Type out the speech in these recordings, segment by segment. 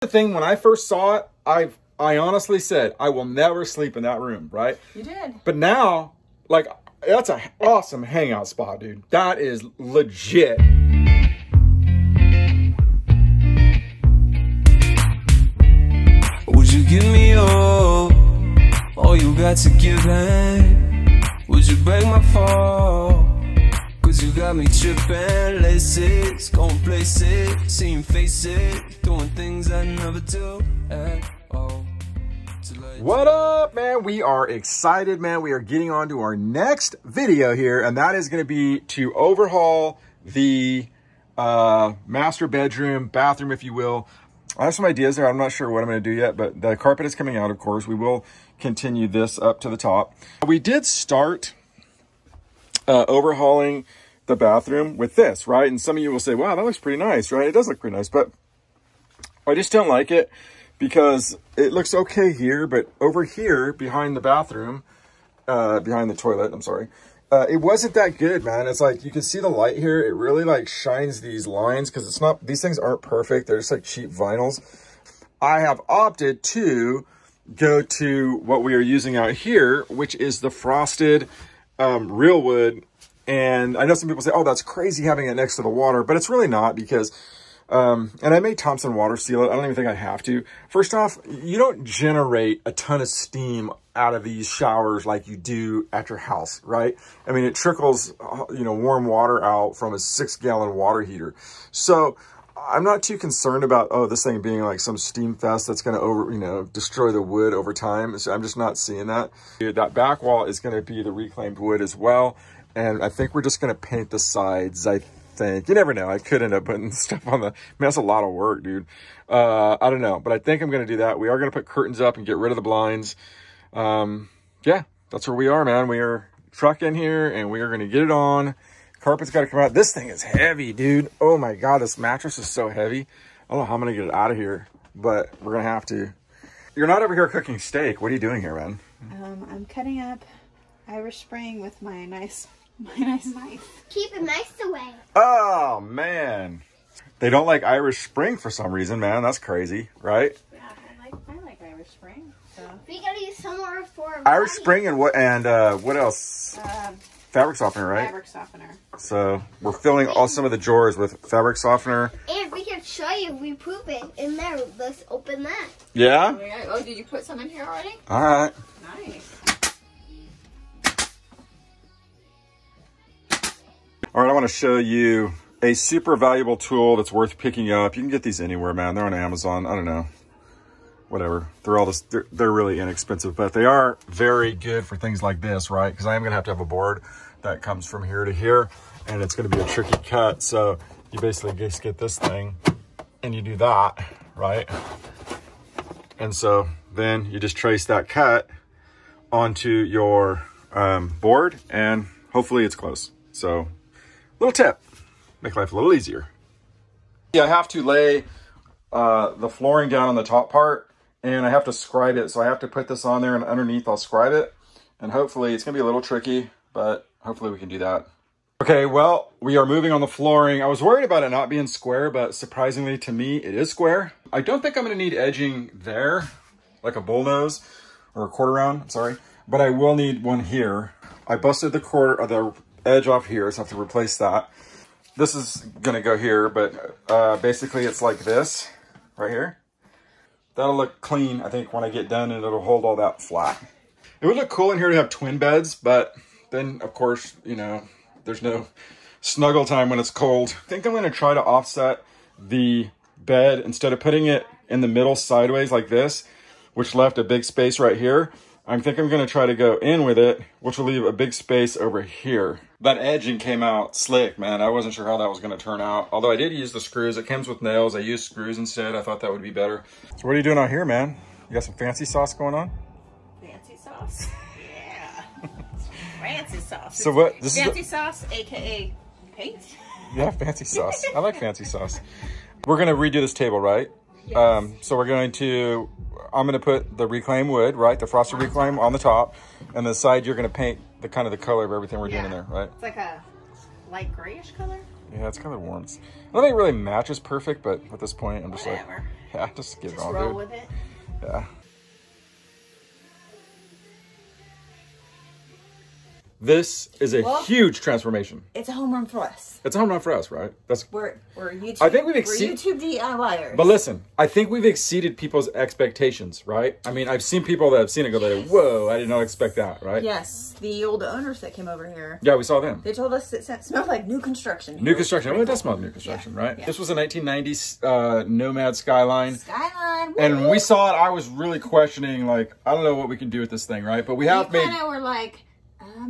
The thing, when I first saw it, I I honestly said, I will never sleep in that room, right? You did. But now, like, that's an awesome hangout spot, dude. That is legit. Would you give me all, all you got to give back? Would you break my fall? Cause you got me tripping, let's it, going places, seeing faces, doing things I never do at all. What up, man? We are excited, man. We are getting on to our next video here, and that is going to be to overhaul the uh, master bedroom, bathroom, if you will. I have some ideas there. I'm not sure what I'm going to do yet, but the carpet is coming out, of course. We will continue this up to the top. We did start uh, overhauling the bathroom with this, right? And some of you will say, wow, that looks pretty nice, right? It does look pretty nice, but I just don't like it because it looks okay here, but over here behind the bathroom, uh, behind the toilet, I'm sorry, uh, it wasn't that good, man. It's like, you can see the light here. It really like shines these lines because it's not, these things aren't perfect. They're just like cheap vinyls. I have opted to go to what we are using out here, which is the frosted um, real wood. And I know some people say, oh, that's crazy having it next to the water, but it's really not because, um, and I made Thompson water seal it. I don't even think I have to. First off, you don't generate a ton of steam out of these showers like you do at your house, right? I mean, it trickles, uh, you know, warm water out from a six gallon water heater. So I'm not too concerned about, oh, this thing being like some steam fest that's going to over, you know, destroy the wood over time. So I'm just not seeing that. That back wall is going to be the reclaimed wood as well. And I think we're just going to paint the sides. I think, you never know. I could end up putting stuff on the, I mean, that's a lot of work, dude. Uh, I don't know, but I think I'm going to do that. We are going to put curtains up and get rid of the blinds. Um, yeah, that's where we are, man. We are trucking in here and we are going to get it on. Carpet's got to come out. This thing is heavy, dude. Oh my God, this mattress is so heavy. I don't know how I'm going to get it out of here, but we're going to have to. You're not over here cooking steak. What are you doing here, man? Um, I'm cutting up Irish Spring with my nice, my nice knife. Keep it nice away. Oh, man. They don't like Irish Spring for some reason, man. That's crazy, right? Yeah, I like, I like Irish Spring. So, We gotta use somewhere for Irish body. Spring and what and uh, what else? um, Fabric softener, right? fabric softener. So we're filling all some of the drawers with fabric softener. And we can show you we prove it in there. Let's open that. Yeah. Oh, did you put some in here already? All right. Nice. All right. I want to show you a super valuable tool that's worth picking up. You can get these anywhere, man. They're on Amazon. I don't know. Whatever. They're all this. They're, they're really inexpensive, but they are very good for things like this, right? Because I am gonna have to have a board that comes from here to here, and it's gonna be a tricky cut. So you basically just get this thing, and you do that, right? And so then you just trace that cut onto your um, board, and hopefully it's close. So little tip, make life a little easier. Yeah, I have to lay uh, the flooring down on the top part and I have to scribe it. So I have to put this on there and underneath I'll scribe it. And hopefully it's gonna be a little tricky, but hopefully we can do that. Okay, well, we are moving on the flooring. I was worried about it not being square, but surprisingly to me, it is square. I don't think I'm gonna need edging there, like a bullnose or a quarter round, sorry, but I will need one here. I busted the quarter, or the edge off here, so I have to replace that. This is gonna go here, but uh, basically it's like this, right here. That'll look clean, I think, when I get done, and it'll hold all that flat. It would look cool in here to have twin beds, but then, of course, you know, there's no snuggle time when it's cold. I think I'm gonna try to offset the bed instead of putting it in the middle sideways like this, which left a big space right here. I think I'm gonna try to go in with it, which will leave a big space over here. That edging came out slick, man. I wasn't sure how that was gonna turn out. Although I did use the screws. It comes with nails. I used screws instead. I thought that would be better. So what are you doing out here, man? You got some fancy sauce going on? Fancy sauce. Yeah. fancy sauce. So what- this is fancy the- sauce, aka paint. Yeah, fancy sauce. I like fancy sauce. We're gonna redo this table, right? Um, so we're going to, I'm gonna put the reclaim wood, right? The frosted reclaim on the top, and the side you're gonna paint the kind of the color of everything we're doing in there, right? It's like a light grayish color. Yeah, it's kind of warm. I don't think it really matches perfect, but at this point, I'm just Whatever. like, yeah, just get it Just on, roll dude. with it. Yeah. This is a Well- huge transformation. It's a home run for us. It's a home run for us, right? That's We're we're YouTube. I think we've we're YouTube DIYers. But listen, I think we've exceeded people's expectations, right? I mean, I've seen people that have seen it go, like, "Whoa, I did not expect that," right? yes, the old owners that came over here, Yeah, we saw them. they told us it smelled like new construction. New construction. Well, it does smell like new construction, Yeah, right? yeah. This was a 1990s uh, Nomad Skyline. Skyline. And we saw it. I was really questioning, like, I don't know what we can do with this thing, right? But we have we made. kind of were like,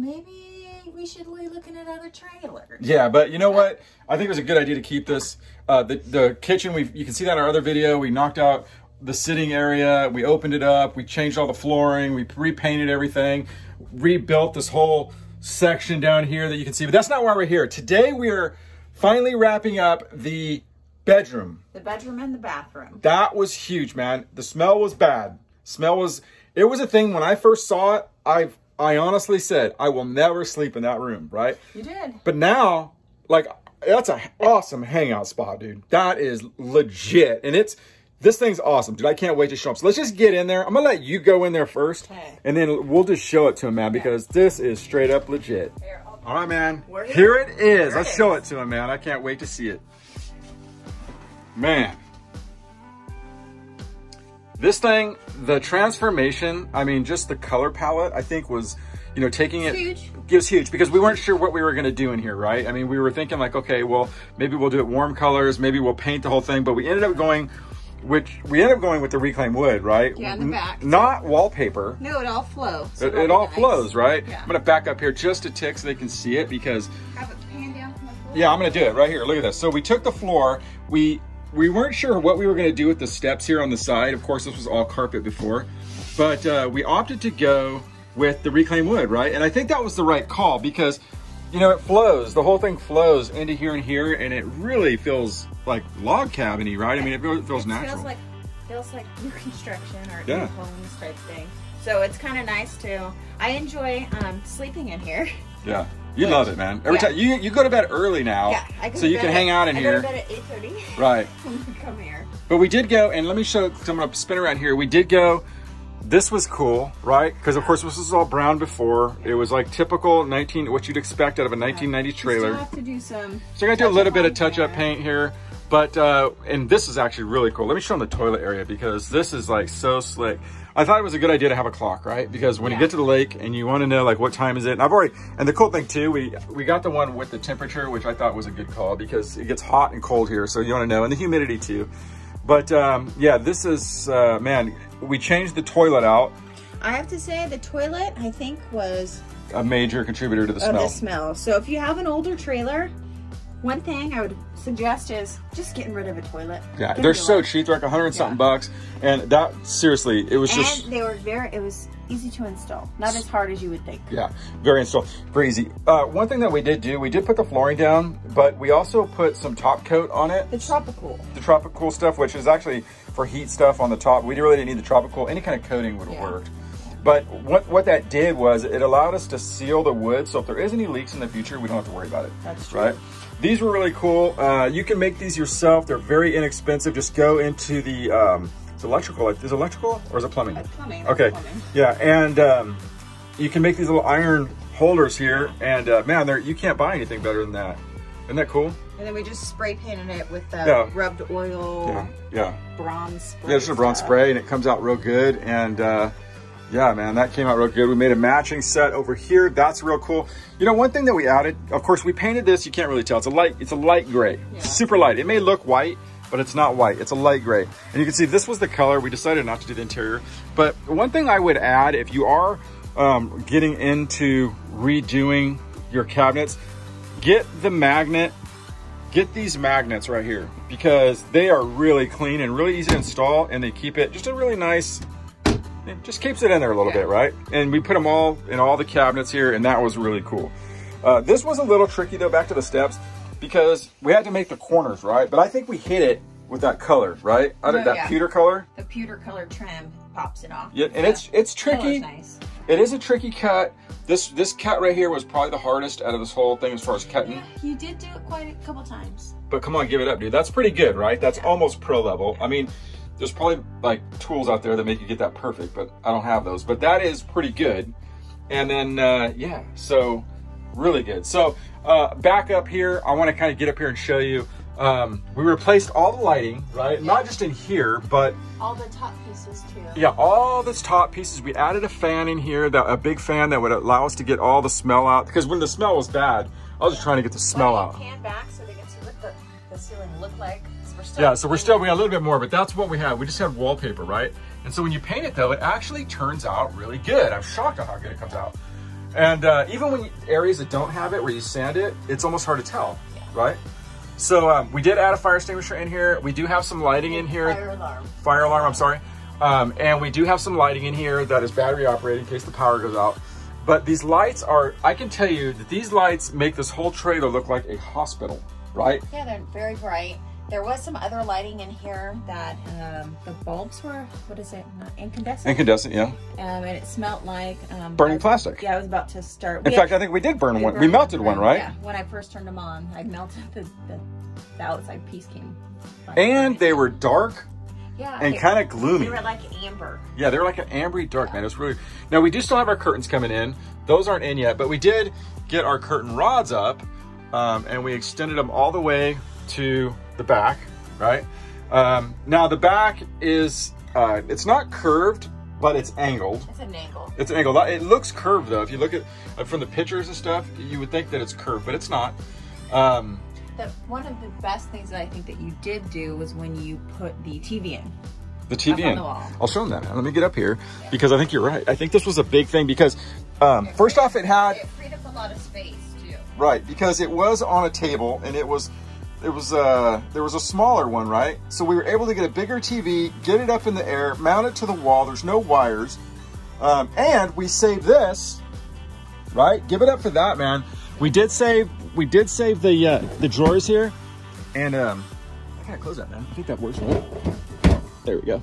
maybe we should be looking at other trailers. Yeah, but you know what? I think it was a good idea to keep this. Uh, the the kitchen, we you can see that in our other video. We knocked out the sitting area. We opened it up. We changed all the flooring. We repainted everything. Rebuilt this whole section down here that you can see. But that's not why we're here. Today we are finally wrapping up the bedroom. The bedroom and the bathroom. That was huge, man. The smell was bad. Smell was it was a thing when I first saw it. I I honestly said I will never sleep in that room, right? You did. But now, like that's an awesome hangout spot, dude. That is legit, and it's this thing's awesome, dude. I can't wait to show up. So let's just get in there. I'm gonna let you go in there first, Okay. and then we'll just show it to him, man, because this is straight up legit. Here, All right, man. Where is Here it is. There Let's it show is. it to him, man. I can't wait to see it. Man. This thing, the transformation, I mean, just the color palette, I think was, you know, taking it Huge. gives huge because we weren't sure what we were going to do in here, right? I mean, we were thinking like, okay, well, maybe we'll do it warm colors, maybe we'll paint the whole thing, but we ended up going which we ended up going with the reclaimed wood, right? Yeah, in the N- back. Not wallpaper. No, it all flows. so It, it all nice. flows, right? Yeah. I'm gonna back up here just a tick so they can see it because Have it pan down from the floor. yeah, I'm gonna do it right here. Look at this. So we took the floor. We we weren't sure what we were gonna do with the steps here on the side. Of course, this was all carpet before, but uh, we opted to go with the reclaimed wood, right? And I think that was the right call because you know it flows. The whole thing flows into here and here, and it really feels like log cabiny, right? I mean, it feels, It natural. feels like feels like new construction or Yeah. new homes type thing. So it's kind of nice too. I enjoy um, sleeping in here. yeah, you love it, man. Every yeah. time you you go to bed early now, Yeah, I go so to you can hang out in I here, go to bed at eight thirty right? come here. But we did go, and let me show. I'm gonna spin around here. We did go. This was cool, right? Because of course this was all brown before. It was like typical 19, what you'd expect out of a 1990 Still trailer. have to do some. So I gotta do a little bit of touch-up paint here. But uh, and this is actually really cool. Let me show them the toilet area because this is like so slick. I thought it was a good idea to have a clock, right? Because when you get to the lake and you want to know like what time is it, and I've already and the cool thing too, we we got the one with the temperature, which I thought was a good call because it gets hot and cold here, so you want to know, and the humidity too. But um, yeah, this is uh, man. We changed the toilet out, I have to say the toilet I think was a major contributor to the smell. the smell. So if you have an older trailer, one thing I would suggest is just getting rid of a toilet. Yeah, Get they're so cheap. They're like a hundred and something bucks, and that seriously, it was And just they were very. It was easy to install. Not as hard as you would think. Yeah, very install, very easy. Uh, one thing that we did do, we did put the flooring down, but we also put some top coat on it, The tropical. the tropical stuff, which is actually for heat stuff on the top. We really didn't need the tropical. Any kind of coating would have Yeah. worked. But what, what that did was it allowed us to seal the wood, so if there is any leaks in the future, we don't have to worry about it. That's true. Right? These were really cool. Uh, you can make these yourself. They're very inexpensive. Just go into the, um, it's electrical. Is it electrical or is it plumbing? That's plumbing, that's Okay. plumbing. Yeah, and um, you can make these little iron holders here. And uh, man, you can't buy anything better than that. Isn't that cool? And then we just spray painted it with the Yeah. rubbed oil, Yeah. Yeah. bronze spray. Yeah, just a bronze stuff. spray and it comes out real good. And uh, yeah, man, that came out real good. We made a matching set over here. That's real cool. You know, one thing that we added, of course, we painted this. You can't really tell. It's a light, it's a light gray, Yeah. super light. It may look white, but it's not white. It's a light gray. And you can see this was the color. We decided not to do the interior. But one thing I would add, if you are um, getting into redoing your cabinets, get the magnet get these magnets right here because they are really clean and really easy to install and they keep it just a really nice it just keeps it in there a little Yeah. bit right and we put them all in all the cabinets here and that was really cool uh, this was a little tricky though back to the steps because we had to make the corners right but i think we hit it with that color right Oh, that yeah. pewter color The pewter color trim pops it off. yeah and it's it's tricky nice. It is a tricky cut. This this cut right here was probably the hardest out of this whole thing as far as cutting. You did do it quite a couple times. But come on, give it up, dude. That's pretty good, right? That's almost pro level. I mean, there's probably like tools out there that make you get that perfect, but I don't have those. But that is pretty good. And then, uh, yeah, so really good. So uh, back up here, I want to kind of get up here and show you. Um, we replaced all the lighting, right? Not just in here, but All the top pieces too. yeah, all this top pieces. We added a fan in here, that a big fan that would allow us to get all the smell out. Because when the smell was bad, I was just trying to get the smell out. Pan back so the, ceiling looked like. We're still Yeah, so we're still, we got a little bit more, but that's what we had. We just had wallpaper, right? And so when you paint it though, it actually turns out really good. I'm shocked at how good it comes out. And uh, even when you, areas that don't have it, where you sand it, it's almost hard to tell, right? So um, we did add a fire extinguisher in here. We do have some lighting in here. fire alarm. Fire alarm, I'm sorry. Um, and we do have some lighting in here that is battery operated in case the power goes out. But these lights are, I can tell you that these lights make this whole trailer look like a hospital, right? Yeah, they're very bright. There was some other lighting in here that um, the bulbs were, what is it, not incandescent? Incandescent, yeah. um, and it smelled like um, Burning was- plastic. Yeah, I was about to start. In we fact, had- I think we did burn one. We melted one, right? Yeah, when I first turned them on, I melted the, the, the outside piece came. And burning. they were dark yeah, and kind of gloomy. They were like amber. Yeah, they were like an ambery dark, man. It was really. Now we do still have our curtains coming in. Those aren't in yet, but we did get our curtain rods up, um, and we extended them all the way to the back, right? Um, now the back is uh, it's not curved, but it's angled. It's an angle. It's an angle. It looks curved though. If you look at uh, from the pictures and stuff, you would think that it's curved, but it's not. Um, The, one of the best things that I think that you did do was when you put the TV in. the TV in. the wall. I'll show them that. Let me get up here because I think you're right. I think this was a big thing because um, first off, it had It freed up a lot of space. Right because it was on a table and it was it was uh there was a smaller one right? So we were able to get a bigger tv get it up in the air mount it to the wall there's no wires um, and we saved this right? Give it up for that man. We did save we did save the uh, the drawers here and um i gotta close that man. I think that works right? There we go.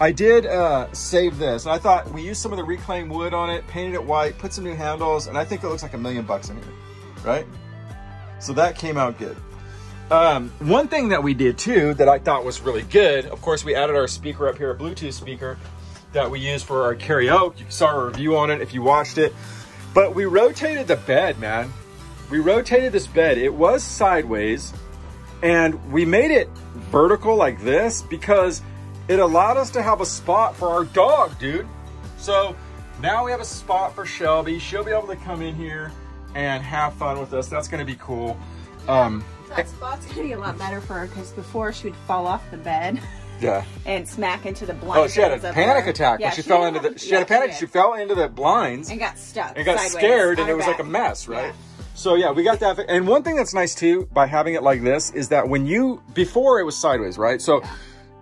I did uh save this and i thought we used some of the reclaimed wood on it painted it white put some new handles and i think it looks like a million bucks in here right so that came out good um, one thing that we did too that I thought was really good, of course, we added our speaker up here, a Bluetooth speaker that we use for our karaoke. You saw a review on it if you watched it. But we rotated the bed, man. We rotated this bed. It was sideways and we made it vertical like this because it allowed us to have a spot for our dog, dude. So now we have a spot for Shelby. She'll be able to come in here and have fun with us. That's gonna be cool. Um, That spot's gonna be a lot better for her because before she would fall off the bed yeah. and smack into the blinds. Oh, she had a panic attack Yeah, when she, fell into the. She had a panic. did. She fell into the blinds and got stuck. and got scared, and it was like a mess, right? Yeah. So yeah, we got that. And one thing that's nice too by having it like this is that when you before it was sideways, right? So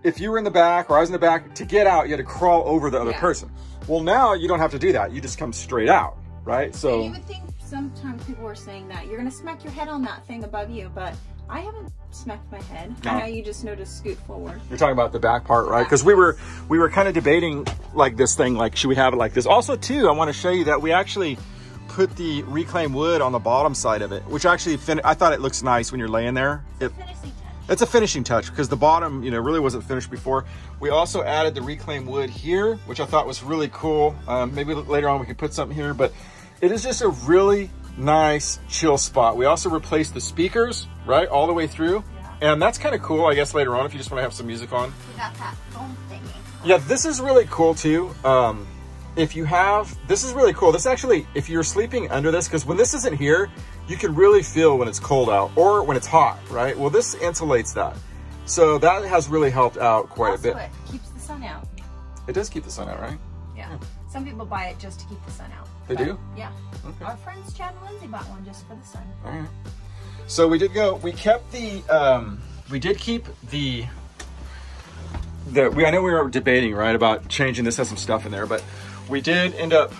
if you were in the back or I was in the back, to get out, you had to crawl over the other Yeah. person. Well, now you don't have to do that. You just come straight out, right? And So you would think sometimes people were saying that you're gonna smack your head on that thing above you, but I haven't smacked my head. No. I know you just know to scoot forward. You're talking about the back part, right? Because we were we were kind of debating like this thing, like should we have it like this? Also, too, I want to show you that we actually put the reclaimed wood on the bottom side of it, which actually fin- I thought it looks nice when you're laying there. It, it's a finishing touch because the bottom, you know, really wasn't finished before. We also added the reclaimed wood here, which I thought was really cool. Um, maybe later on we could put something here, but it is just a really nice chill spot. We also replaced the speakers, right, all the way through. And that's kind of cool, I guess, later on if you just want to have some music on. We got that foam thingy. Yeah, this is really cool too. Um, if you have, this is really cool. This actually, if you're sleeping under this, because when this isn't here, you can really feel when it's cold out or when it's hot, right? Well, this insulates that. So that has really helped out quite also, a bit. it keeps the sun out. It does keep the sun out, right? Yeah. Some people buy it just to keep the sun out. They But, do? Yeah. Okay. Our friends Chad and Lindsay bought one just for the sun. All right. So we did go. We kept the. Um, we did keep the. The we. I know we were debating right about changing this. Has some stuff in there, but we did end up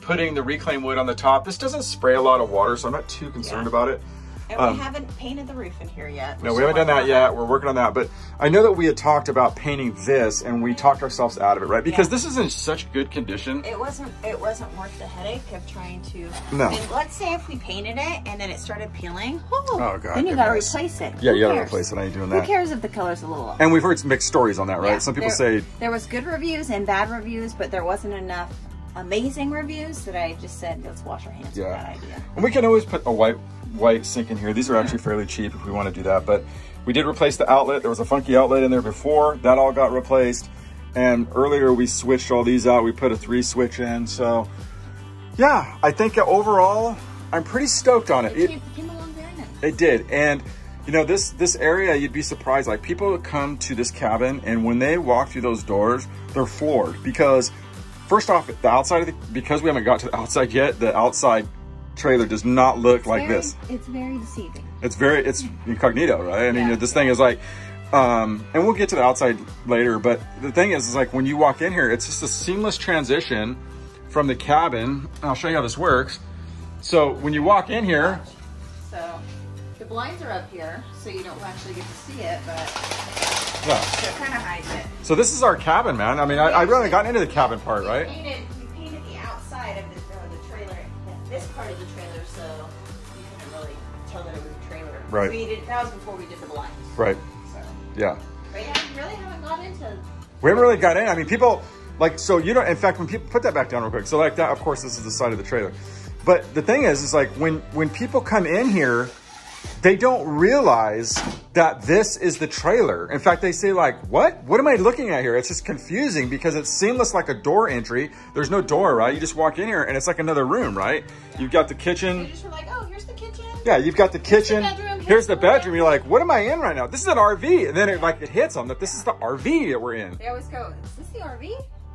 putting the reclaimed wood on the top. This doesn't spray a lot of water, so I'm not too concerned Yeah. about it. And Um, we haven't painted the roof in here yet. No, we haven't done that yet. We're working on that. But I know that we had talked about painting this and we talked ourselves out of it, right? Because Yeah. this is in such good condition. It wasn't. It wasn't worth the headache of trying to. No. And let's say if we painted it and then it started peeling. Oh, Oh, God, Then you gotta goodness. replace it. Yeah, Who you gotta cares? replace it. I ain't doing that. Who cares if the color's a little off? And we've heard some mixed stories on that, right? Yeah, Some people there- say, there was good reviews and bad reviews, but there wasn't enough amazing reviews that I just said let's wash our hands Yeah. of that idea. and we can always put a white white sink in here. These are actually fairly cheap if we want to do that. But we did replace the outlet. There was a funky outlet in there before. That all got replaced. And earlier we switched all these out. We put a three switch in. So yeah, I think overall, I'm pretty stoked on it. It It- came, came along very nice. It did. And you know, this this area, you'd be surprised. Like people come to this cabin and when they walk through those doors, they're floored because first off, the outside of the because we haven't got to the outside yet, the outside trailer does not look like Very- this. It's very deceiving. It's very it's incognito, right? I mean, Yeah. this thing is like um and we'll get to the outside later, but the thing is is like when you walk in here, it's just a seamless transition from the cabin. I'll show you how this works. So when you walk in here, So the blinds are up here, so you don't actually get to see it, but yeah. so it kind of hides it. So this is our cabin, man. I mean, I, I really haven't gotten into the cabin part, We right? painted, we painted the outside of the, uh, the trailer, this part of the trailer, so you couldn't really tell that it was. Right. We did, that was before we did the blinds. Right. So, Yeah. but yeah, we really haven't got into. We haven't really got in. I mean, people like so you don't. In fact, when people put that back down real quick. So like that, of course, this is the side of the trailer. But the thing is, is like when when people come in here, they don't realize that this is the trailer. In fact, they say like, "What? What am I looking at here?" It's just confusing because it's seamless like a door entry. There's no door, right? You just walk in here and it's like another room, right? You've got the kitchen. just oh, Yeah, you've got the kitchen. bedroom, Here's the the bedroom. You're like, what am I in right now? This is an RV. And then it like it hits them that this is the RV that we're in. They always go, is this the RV?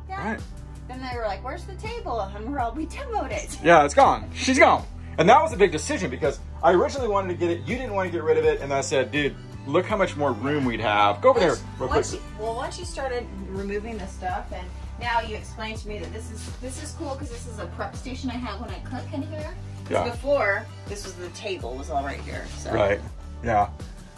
Yeah. Right. Then they were like, where's the table? And we're all, we demoed it. Yeah, it's gone. She's gone. And that was a big decision because I originally wanted to get it. You didn't want to get rid of it. And I said, dude, look how much more room we'd have. Go over there Once- real quick. once you, well, once you started removing the stuff, and now you explained to me that this is this is cool because this is a prep station I have when I cook in here. Yeah. Before this was the table was all right here. So. Right. Yeah.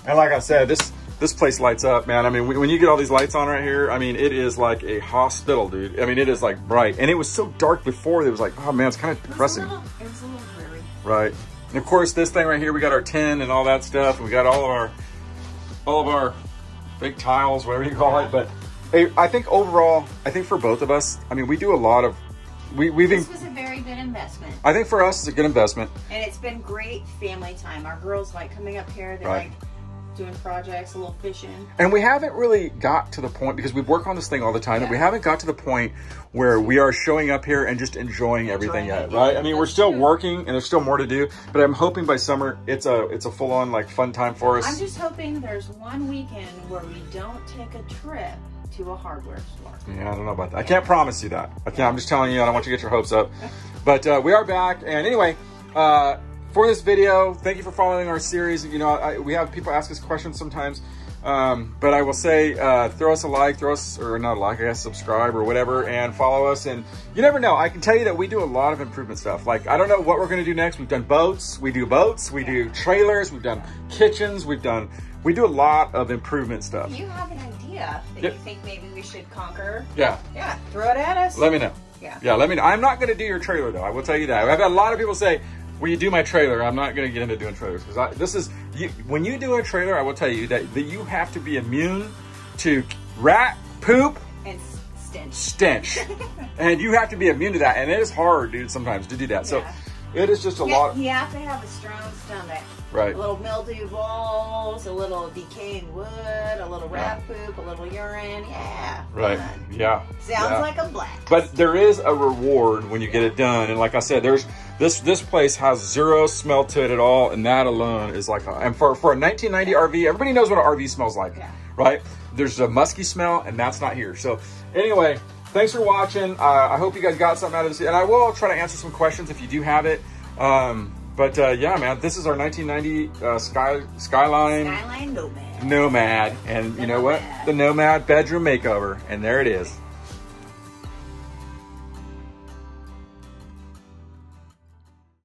And like I said, this this place lights up, man. I mean, when you get all these lights on right here, I mean, it is like a hospital, dude. I mean, it is like bright. And it was so dark before, it was like, oh man, it's kind of It was, depressing. little, it was a little dreary. Right. And of course, this thing right here, we got our tin and all that stuff. We got all of our, all of our big tiles, whatever you call it. But hey, I think overall, I think for both of us, I mean, we do a lot of, we, we've, This was a very good investment, I think for us, it's a good investment. and it's been great family time. Our girls like coming up here. They Right. like doing projects, a little fishing. And we haven't really got to the point because we work on this thing all the time that we haven't got to the point where we are showing up here and just enjoying everything yet, it. right? I mean, we're still true. working and there's still more to do, but I'm hoping by summer it's a it's a full on like fun time for us. I'm just hoping there's one weekend where we don't take a trip to a hardware store. Yeah, I don't know about that. I can't promise you that. I can't, I'm just telling you, I don't want you to get your hopes up. But uh, we are back. And anyway, uh, for this video, thank you for following our series. You know, I, we have people ask us questions sometimes. Um, but I will say, uh, throw us a like, throw us, or not a like, I guess, subscribe or whatever, and follow us. And you never know. I can tell you that we do a lot of improvement stuff. Like, I don't know what we're going to do next. We've done boats. We do boats. We do trailers. We've done kitchens. We've done, we do a lot of improvement stuff. You have an idea that Yep. you think maybe we should conquer, Yeah. yeah, throw it at us. Let me know. Yeah. Yeah, let me know. I'm not going to do your trailer though. I will tell you that. I've had a lot of people say, "Will you do my trailer?" I'm not going to get into doing trailers because this is you, when you do a trailer. I will tell you that, that you have to be immune to rat poop and stench. stench, and you have to be immune to that. And it is hard, dude, sometimes to do that. So Yeah. It is just a You, lot. you have to have a strong stomach. Right. A little mildew balls, a little decaying wood, a little rat poop, a little urine. Yeah. Right. fun. Yeah. Sounds Yeah. like a blast. But there is a reward when you get it done, and like I said, there's this this place has zero smell to it at all, and that alone is like. A, and for for a 1990 RV, everybody knows what an RV smells like, Yeah. right? There's a musky smell, and that's not here. So anyway, thanks for watching. Uh, I hope you guys got something out of this, and I will try to answer some questions if you do have it. Um, but uh, yeah, man, this is our 1990 uh, Sky Skyline Skyline Nomad. Nomad, and you The know what? The Nomad bedroom makeover, and there it is.